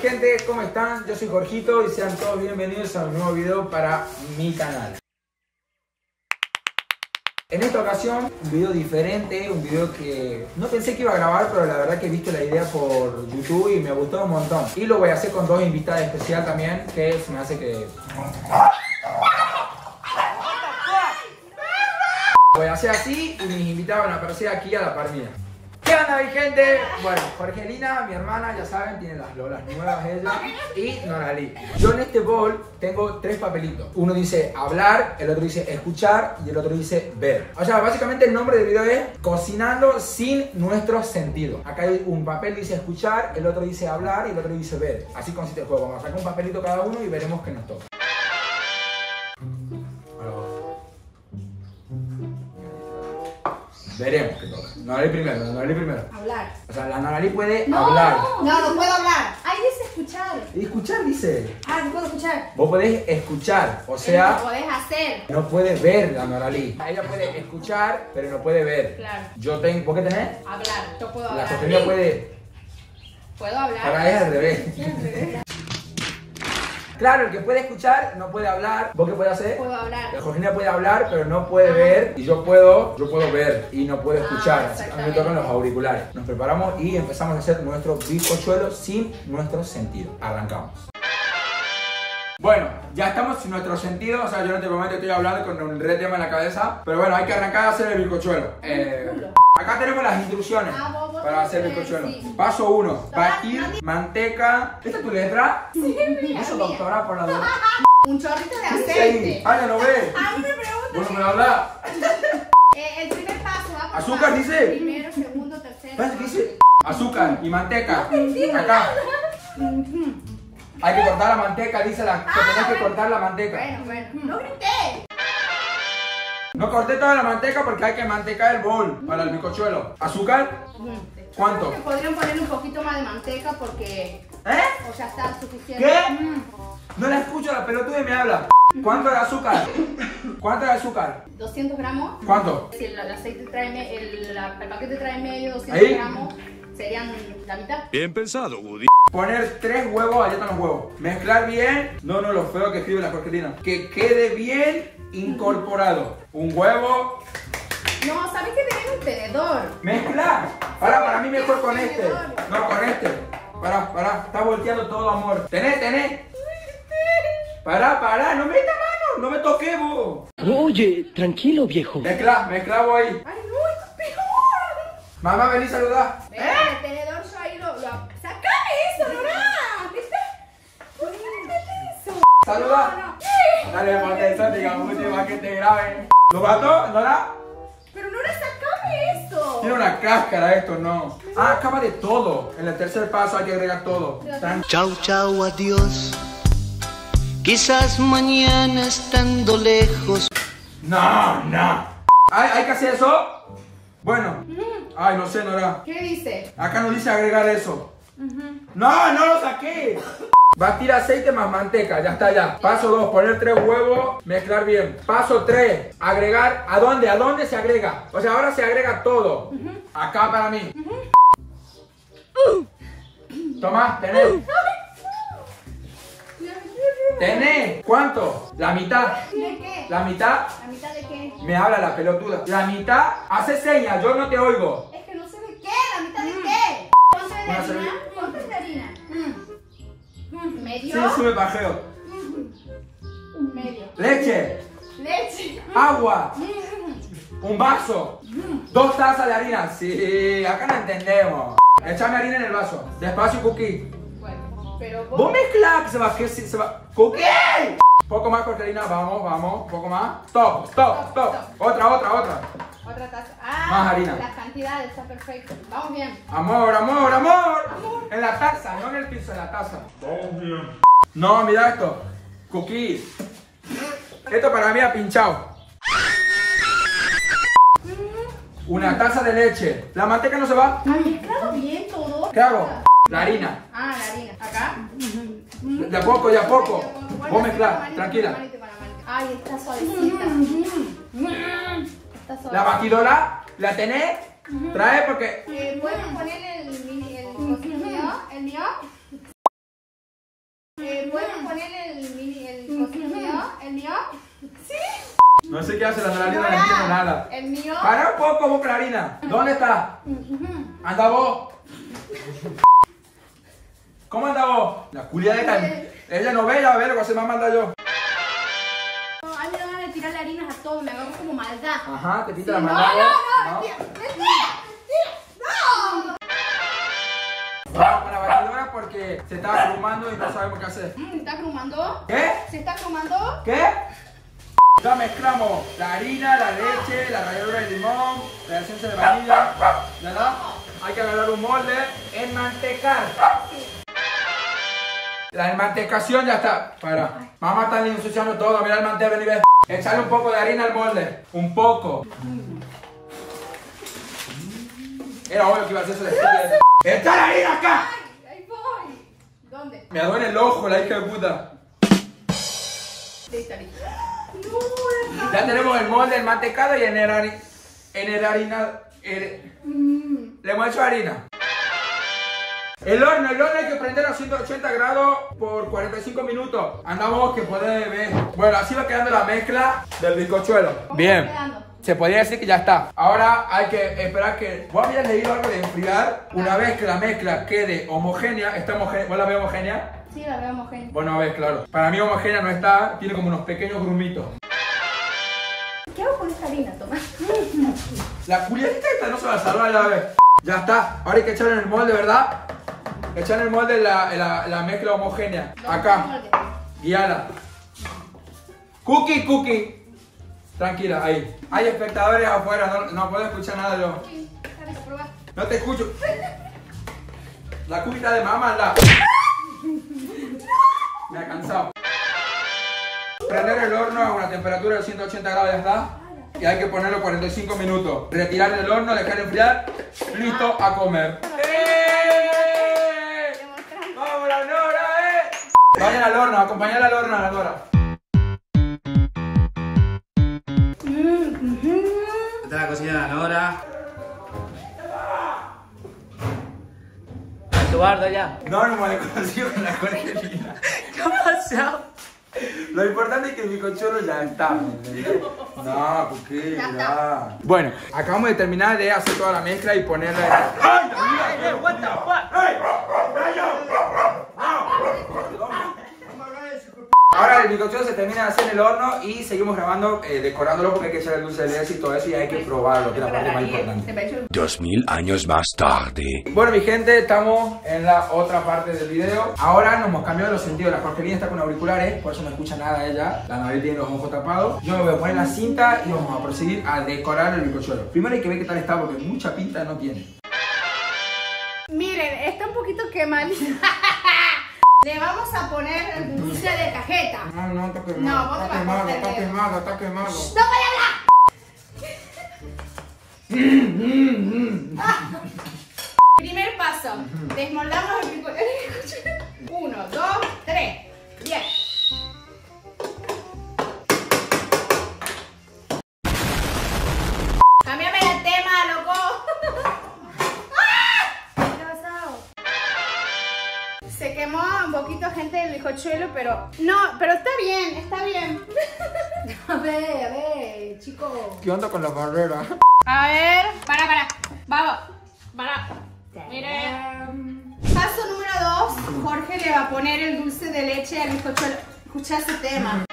gente, ¿cómo están? Yo soy Jorgito y sean todos bienvenidos a un nuevo video para mi canal. En esta ocasión, un video diferente, un video que no pensé que iba a grabar, pero la verdad que he visto la idea por YouTube y me gustó un montón. Y lo voy a hacer con dos invitadas especiales también, que se me hace que... Voy a hacer así y mis invitados van a aparecer aquí a la par mía. ¿Qué onda mi gente? Bueno, Jorgelina, mi hermana, ya saben, tiene las lolas nuevas ella y Noralí. Yo en este bol tengo tres papelitos. Uno dice hablar, el otro dice escuchar y el otro dice ver. O sea, básicamente el nombre del video es cocinando sin nuestros sentidos. Acá hay un papel dice escuchar, el otro dice hablar y el otro dice ver. Así consiste el juego. Vamos a sacar un papelito cada uno y veremos qué nos toca. Veremos qué toca. Noralí primero, Noralí primero. Hablar. O sea, la Noralí puede No, hablar. no, no, no puedo hablar. Ahí dice escuchar. Y escuchar dice. Ah, no puedo escuchar. Vos podés escuchar, o Lo sea, podés hacer. no puede ver la Noralí. Ella puede escuchar, pero no puede ver. Claro. Yo tengo, ¿vos qué tenés? Hablar. Yo puedo La hablar. Jorgelina puede. Puedo hablar. Para es al revés. Claro, el que puede escuchar no puede hablar. ¿Vos qué podés hacer? Puedo hablar. La Jorgelina puede hablar, pero no puede ver. Y yo puedo, yo puedo ver y no puedo Ah, escuchar. A mí me tocan los auriculares. Nos preparamos y empezamos a hacer nuestro bizcochuelo sin nuestro sentido. Arrancamos. Bueno, ya estamos sin nuestro sentido, o sea, yo en este momento estoy hablando con un re tema en la cabeza, pero bueno, hay que arrancar a hacer el bizcochuelo. Eh, acá tenemos las instrucciones Ah, vos- vos para hacer el decir. Paso 1, batir manteca. ¿Esta es tu letra? Sí, Eso doctora por la duda. Un chorrito de aceite. Ah, ya lo ve. A mí me preguntan. Bueno, me habla. Eh, el primer paso va ¿Azúcar paso. dice? Primero, segundo, tercero. ¿Ves qué dice? Azúcar y manteca. Acá. Hay que cortar la manteca, dice la que tenés que cortar la manteca. Bueno, bueno. No grité. No corté toda la manteca porque hay que mantecar el bol para el bizcochuelo. ¿Azúcar? ¿Cuánto? Creo que podrían ponerle un poquito más de manteca porque. ¿Eh? O ya está suficiente. ¿Qué? Mm. No la escucho, la pelotuda y me habla. ¿Cuánto de azúcar? ¿Cuánto de azúcar? 200 gramos. ¿Cuánto? Si el, el aceite trae, me- el, la- el paquete trae medio, 200 Ahí. gramos, serían la mitad. Bien pensado, Woody. Poner tres huevos, allá están los huevos. Mezclar bien. No, no, lo feo que escribe la Jorgelina. Que quede bien incorporado. Un huevo. No, ¿sabes que tenés un tenedor? Mezclar. Para, para mí mejor con este. No, con este. Para, para. Está volteando todo, amor. Tenés, tenés. Para, para. No me meta mano. No me toque, vos. Oye, tranquilo, viejo. Mezcla, mezcla, voy. ¡Ay, no, esto es peor! Mamá, vení, saludá. Ven, el tenedor yo ahí lo... lo ¡Sacame eso, Nora! ¿Viste? Eso. Saluda. No, no. Dale, ponte eso, digamos, última que te graben. ¿Lo mató? ¿No la? Pero Nora, sacame eso. Tiene una cáscara esto, no. Ah, acaba de todo. En el tercer paso hay que agregar todo. Chau, chau, adiós. Quizás mañana estando lejos. No, no. ¿Hay, hay que hacer eso? Bueno. Ay, no sé, Nora. ¿Qué dice? Acá nos dice agregar eso. No, no lo saqué. Batir aceite más manteca, ya está ya. Paso 2, poner tres huevos, mezclar bien. Paso 3, agregar. ¿A dónde? ¿A dónde se agrega? O sea, ahora se agrega todo. Acá para mí. Toma, tenés. ¿Tenés? ¿Cuánto? La mitad. ¿De qué? La mitad. ¿La mitad de qué? Me habla la pelotuda. La mitad. Hace señas, yo no te oigo. Es que no sé de qué, ¿la mitad de qué? ¿Cuánto es de Sí, sube pajeo. Medio. Leche. Leche. Agua. Un vaso. Dos tazas de harina. Sí, acá no entendemos. Echame harina en el vaso. Despacio, cookie. Bueno, pero Vos que se va, que se, va. ¡Cookie! Poco más, Cortelina. Vamos, vamos. Poco más. Stop, stop, stop. Otra, otra, otra. Otra taza. Ah, Más harina. Las cantidades, está perfecto. Vamos bien. Amor, amor, amor. En la taza, no en el piso, en la taza. No, mira esto. Cookies. Esto para mí ha pinchado. Una taza de leche. La manteca no se va. ¿Ha mezclado bien todo? ¿Qué hago? La harina. Ah, la harina. Acá. De a poco, de a poco. Vos manito, tranquila. Ay, está suavecita. Está. La batidora, ¿la tenés? Trae porque Eh, ¿Pueden poner el, el, mío? ¿El mío? Eh, ¿Pueden poner el, mini- el, mío? ¿El mío? ¿Sí? No sé qué hace la clarina, no entiendo nada. ¿El mío? Para un poco, vos, clarina. ¿Dónde está? Anda vos. ¿Cómo anda vos? La culia de Cali. Ella no ve, ya verga, se me manda yo. No, a mí me van a tirarle harinas a todo, me agarro como maldad. Ajá, te quita la No, maldad. no, no, mentira, mentira, no. Vamos, porque se está fumando y no sabemos qué hacer. Mm, ¿Está crumando? ¿Qué? ¿Se está crumando? ¿Qué? Ya mezclamos la harina, la leche, la ralladura de limón, la esencia de vainilla, ¿verdad? Hay que agarrar un molde, enmantecar. La enmantecación ya está. Para. Mamá está ensuciando todo, mira el mantel, ven y ve. Echarle un poco de harina al molde. Un poco. Era obvio que iba a hacer eso de ¡Echa la harina acá! Ay, ahí voy. ¿Dónde? Me duele el ojo, la hija de puta. Listo, listo. No, Ya tenemos el molde, el mantecado y en el, hari- en el harina. el- Mm, le hemos hecho harina. El horno, el horno hay que prender a 180 grados por 45 minutos. Andamos que podés ver. Bueno, así va quedando la mezcla del bizcochuelo. ¿Cómo Bien. Se podría decir que ya está. Ahora hay que esperar que. Vos habías leído algo de enfriar. Una vez que la mezcla quede homogénea, está homogénea. ¿Vos la ves homogénea? Sí, la veo homogénea. Bueno, a ver, claro. Para mí homogénea no está, tiene como unos pequeños grumitos. ¿Qué hago con esta harina, Tomás? La culiadita esta no se va a salvar la vez. Ya está. Ahora hay que echar en el molde, ¿verdad? Echar en el molde la, la, la mezcla homogénea. ¿Dónde está el Acá. Guiala. Cookie, cookie. Tranquila, ahí. Hay espectadores afuera, no, no puedo escuchar nada yo. No te escucho. La está de mamá, la. Me ha cansado. Prender el horno a una temperatura de 180 grados, ya está. Y hay que ponerlo 45 minutos. Retirar del horno, dejar enfriar. Listo a comer. ¡Eh! ¡Vamos, la Nora, eh! Vayan al horno, acompañar al horno a la Nora. La Nora. Eduardo ya. No, no me he conocido con la Jorgelina. ¿Qué ha pasado? Lo importante es que mi cocholo ya está. No, ¿por qué? Ya. Bueno, acabamos de terminar de hacer toda la mezcla y ponerla. ¡Ay, Hey, what the fuck? Ahora el bizcochuelo se termina de hacer en el horno y seguimos grabando, eh, decorándolo porque hay que echar el dulce de leche y todo eso y hay que probarlo, que es la parte más importante. Dos mil años más tarde. Bueno, mi gente, estamos en la otra parte del video. Ahora nos hemos cambiado los sentidos. La Jorgelina está con auriculares, por eso no escucha nada ella. La Nabel tiene los ojos tapados. Yo me voy a poner la cinta y vamos a proseguir a decorar el bizcochuelo. Primero hay que ver qué tal está porque mucha pinta no tiene. Miren, está un poquito quemadito. Le vamos a poner el dulce de cajeta. No, no, está quemado. No, vos te está vas a quemado, está el quemado, está quemado. ¡No voy a hablar! Primer paso. Desmoldamos el bizcochuelo. Uno, dos, bizcochuelo, pero... No, pero está bien, está bien. A ver, a ver, chico. ¿Qué onda con la barrera? A ver, para, para. Vamos. Para. Miren. Paso número dos. Jorge le va a poner el dulce de leche al bizcochuelo. Escucha ese tema.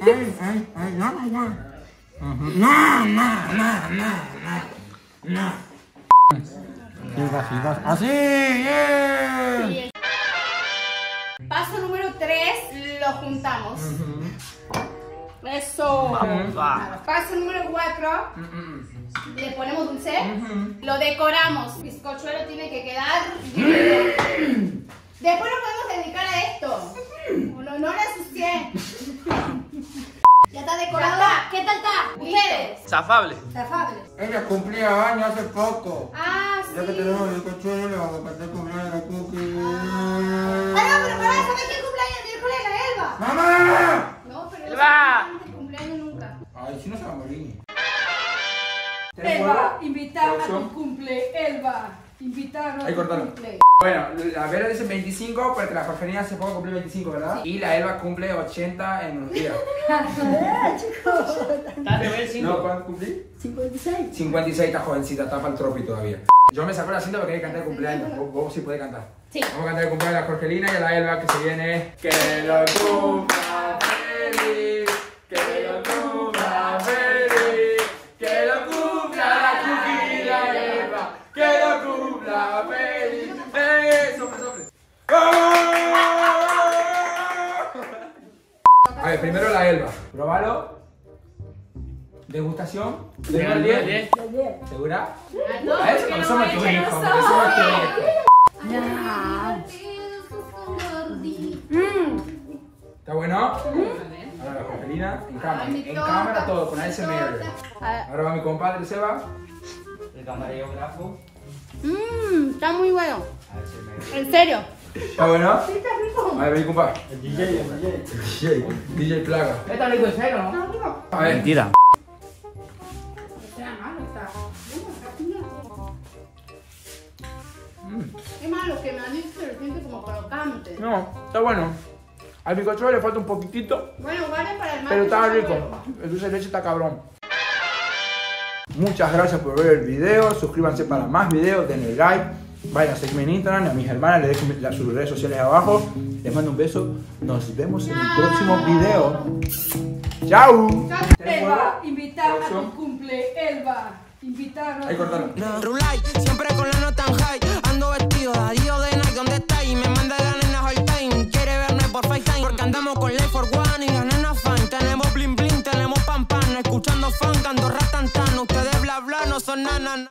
Ay, ay, ay, no, no. No, no, no, no, no. No. Siga. Así, yeah. Sí. Lo juntamos. Eso. va. Paso número cuatro. Le ponemos dulce. Lo decoramos. Bizcochuelo tiene que quedar. Después nos podemos dedicar a esto. No, no la ensucié. Ya está decorado. ¿Qué tal está? Ustedes. Zafable. Está afable. Ella cumplía años hace poco. Ah, sí. Ya que tenemos el cochuelo, le vamos a a la cookie. Ah, no, pero para ¿sabes quién cumpleaños el miércoles la Elba? ¡Mamá! No, pero Elba. no se cumpleaños nunca. Ay, si no se va a morir. ¿Tenés Elba, fuego? invita a tu cumple, Elba. Invitarnos Ahí, a tu cortalo. cumple. Bueno, la Vera dice 25 porque la Jorgelina hace poco cumplió 25, ¿verdad? Y la Elba cumple 80 en unos días. Ven ¿No? ¿Cuánto cumplí? 56. 56, está jovencita, está para el tropi todavía. Yo me saco la cinta porque hay que cantar el cumpleaños. Vos, vos sí podés cantar. Sí. Vamos a cantar el cumpleaños a la Jorgelina y a la Elba que se viene. Que lo cumpla feliz, que lo cumpla feliz, que lo cumpla la y la Elba, que lo cumpla feliz. ¡Eh! ¡Sopre, sopre! A ver, primero la Elba. Probalo. Degustación. ¿De uno al Bien, diez? bien. ¿Segura? No, no somos me Ahora la Jorgelina, en cámara, en cámara todo, con ASMR. Ahora va mi compadre Seba. El camarógrafo. Mmm, está muy bueno. ASMR. En serio. ¿Está bueno? A ver, mi compadre. El DJ, el DJ. DJ, DJ Plaga. Está rico en serio, ¿no? A ver. Mentira. Es malo que me han dicho que lo siente como crocante. No, está bueno. Al bizcochuelo le falta un poquitito. Bueno, vale para el Pero está rico. El leche está cabrón. Muchas gracias por ver el video. Suscríbanse para más videos. Denle like. Vayan a seguirme en Instagram. A mis hermanas les dejo sus redes sociales abajo. Les mando un beso. Nos vemos en el próximo video. ¡Chao! Elba, invitar a tu cumple, Elba. Invitar a tu cumple. siempre con la nota tan high. Ando vestido, adiós de ¿dónde fan, dando ratantano. Ustedes bla bla no son nanan.